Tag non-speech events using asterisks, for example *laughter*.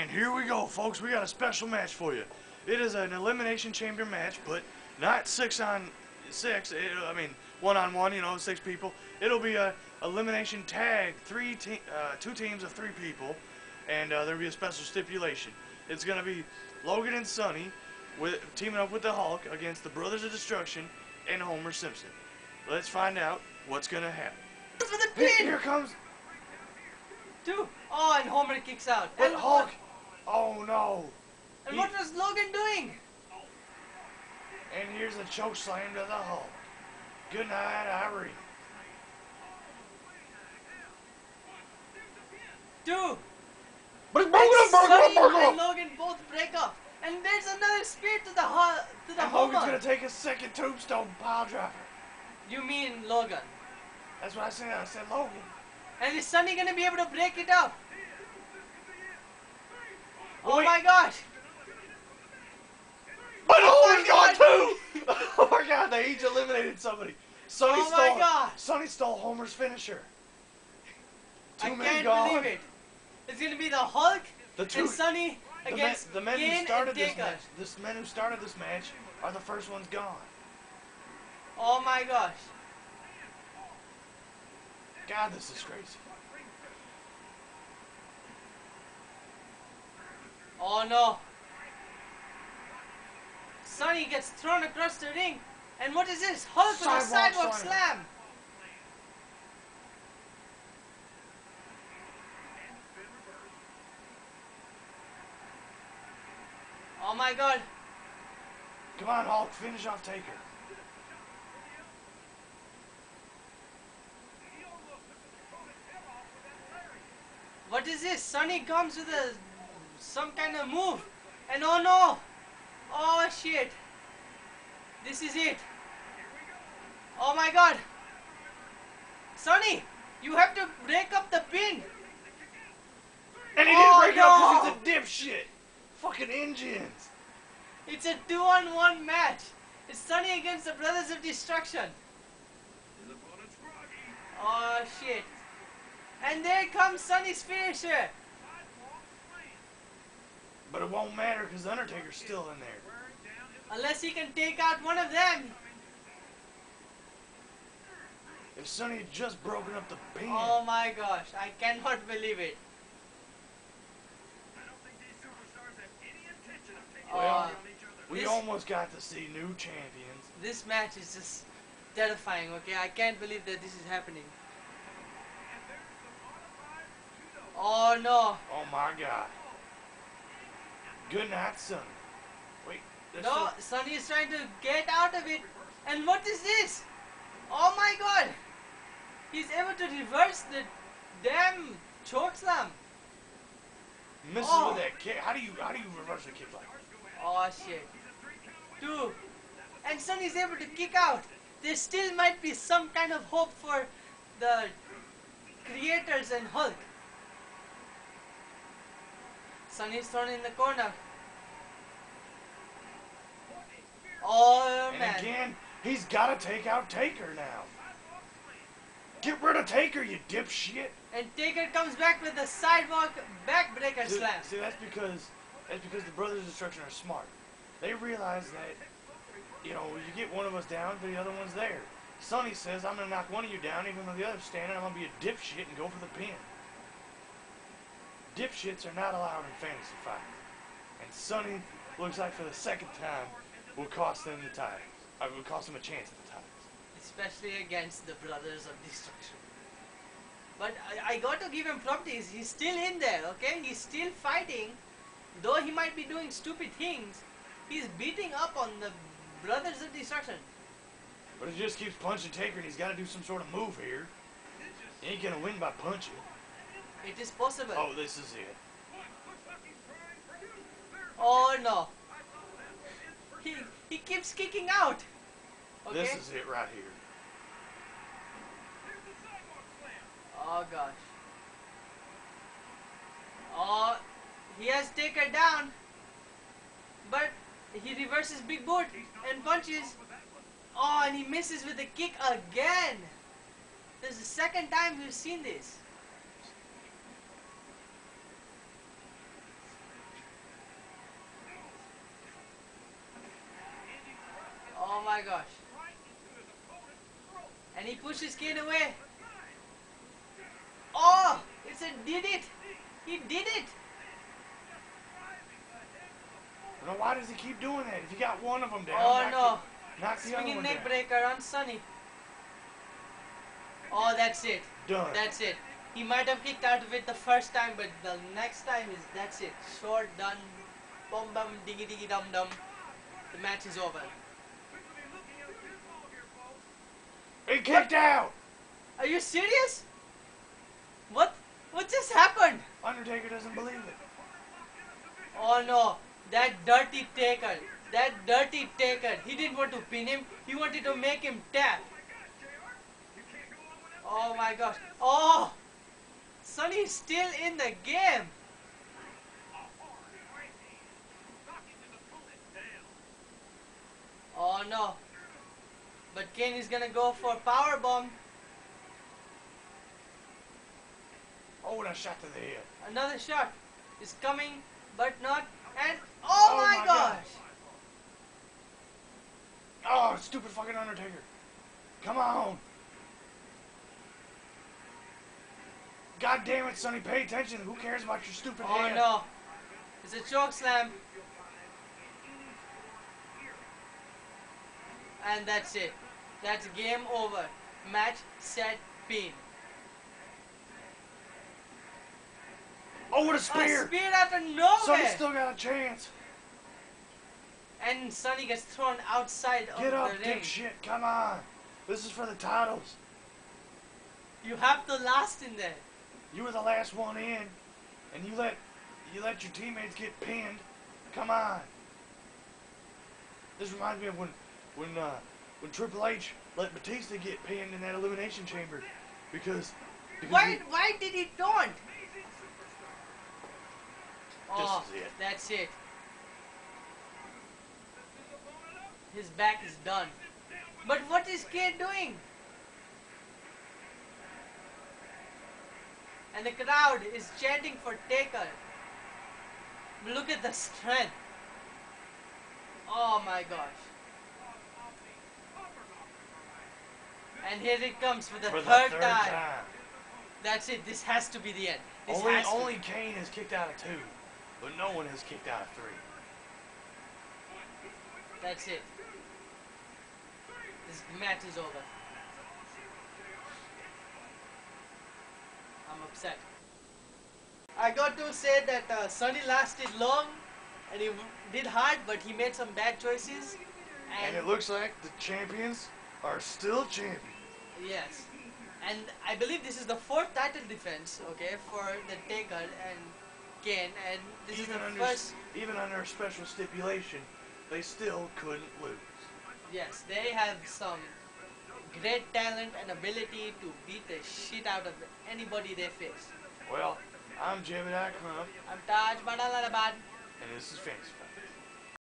And here we go, folks. We got a special match for you. It is an elimination chamber match, but not six on six. It, I mean, one on one. You know, six people. It'll be a elimination tag, three te uh, two teams of three people, and uh, there'll be a special stipulation. It's gonna be Logan and Sunny with teaming up with the Hulk against the Brothers of Destruction and Homer Simpson. Let's find out what's gonna happen. For the Here, pin! here comes Two. Oh, and Homer kicks out. but and Hulk. Oh no! And He- what was Logan doing? And here's a choke slam to the Hulk. Good night, Irie. Two. But And Sunny and Logan both break up. And there's another spear to the hu- to the And Logan's Homer. gonna take a second tombstone pile driver. You mean Logan? That's what I said. I said Logan. And is Sunny gonna be able to break it up? Oh Wait. my gosh! But Oh Logan's my gone too! oh my god, they each eliminated somebody. Sunny Oh my stole God. Sunny stole Homer's finisher. Two I men can't gone. believe it. It's gonna be the Hulk The two and Sunny the men, against the men Kane who started this match, this men who started this match are the first ones gone. Oh my gosh. God, this is crazy. Oh no. Sunny gets thrown across the ring. And what is this? Hulk with a Sidewalk slam. Oh my god. Come on, Hulk, finish off Taker. What is this? Sunny comes with a some kind of move. And oh no. Oh shit. This is it. Oh my god. Sunny, you have to break up the pin. And he Oh, didn't break it up no. because he's a dipshit. Fucking engines. It's a two on one match. It's Sunny against the Brothers of Destruction. Oh shit. And there comes Sunny's finisher. But it won't matter because the Undertaker's still in there. Unless he can take out one of them. If Sunny had just broken up the pin. Oh my gosh, I cannot believe it. Well, Uh, we this- almost got to see new champions. this match is just terrifying, okay? I can't believe that this is happening. Oh no. Oh my god. Good night, Sunny. No, Sunny is trying to get out of it. And what is this? Oh my god! He's able to reverse the damn chokeslam. misses Oh. with that kick. How do you how do you reverse a kick like that? Oh shit. Two. And Sunny's able to kick out. There still might be some kind of hope for the creators and Hulk. Sunny's thrown in the corner. Oh And man. again, he's got to take out Taker now. Get rid of Taker, you dipshit. And Taker comes back with a sidewalk backbreaker See, slam. see, that's because that's because the Brothers of Destruction are smart. They realize that you know you get one of us down, the other one's there. Sunny says, "I'm gonna knock one of you down, even though the other's standing. I'm gonna be a dipshit and go for the pin." Dipshits are not allowed in fantasy fight, and Sunny looks like for the second time will cost them the titles. I uh, will cost them a chance at the titles. Especially against the Brothers of Destruction. But I, I got to give him properties. He's still in there, okay? He's still fighting. Though he might be doing stupid things, he's beating up on the Brothers of Destruction. But he just keeps punching Taker, and he's got to do some sort of move here. He ain't gonna win by punching. It is possible. Oh, this is it. Oh, no. He, he keeps kicking out. Okay? This is it right here. Oh gosh. Oh, he has taken down. But he reverses big boot and punches. Oh, and he misses with the kick again. This is the second time we've seen this. My gosh. And he pushes Kane away. Oh, it's a did it. He did it. Now, why does he keep doing that? If you got one of them down, Oh no. the, knock the other Swinging one neck down. breaker on Sunny. Oh, that's it. Done. That's it. He might have kicked out of it the first time, but the next time is that's it. Short, done. Bum bum, diggy diggy dum dum. The match is over. Kicked out. Are you serious? What? What just happened? Undertaker doesn't believe it. Oh no, that dirty taker. That dirty taker. He didn't want to pin him. He wanted to make him tap. Oh my gosh. Oh! Sunny is still in the game. Oh no. But Kane is gonna go for a power bomb. Oh, and a shot to the head. Another shot is coming, but not. And oh, Oh my, my gosh! Oh, stupid fucking Undertaker. Come on. God damn it, Sunny, pay attention. Who cares about your stupid Oh head? no! It's a choke slam. And that's it. That's game over. Match, set, pin. Oh, what a spear! A spear. out of nowhere! Sunny still got a chance. and Sunny gets thrown outside Get of up, the ring. Get up, dick shit. Come on. This is for the titles. You have to last in there. You were the last one in, and you let you let your teammates get pinned. Come on. This reminds me of when when uh, when Triple H let Batista get pinned in that elimination chamber because, because Why? he- Why did he don't? Oh, it. that's it. His back is done. But what is Kane doing? And the crowd is chanting for Taker. Look at the *laughs* strength. Oh my gosh. And here it comes for the, for the third, third time. time. That's it. This has to be the end. This Only only Kane has kicked out of two, but no one has kicked out of three. That's it. This match is over. I'm upset. I got to say that uh, Sunny lasted long and he w- did hard, but he made some bad choices. And And, it looks like the champions are still champions. Yes, and I believe this is the fourth title defense, okay, for the Taker and Kane, and this even is the under first. even under a special stipulation, they still couldn't lose. Yes, they have some great talent and ability to beat the shit out of anybody they face. Well, I'm Jimmy Crump, I'm Taj Badalabad. and this is Fight.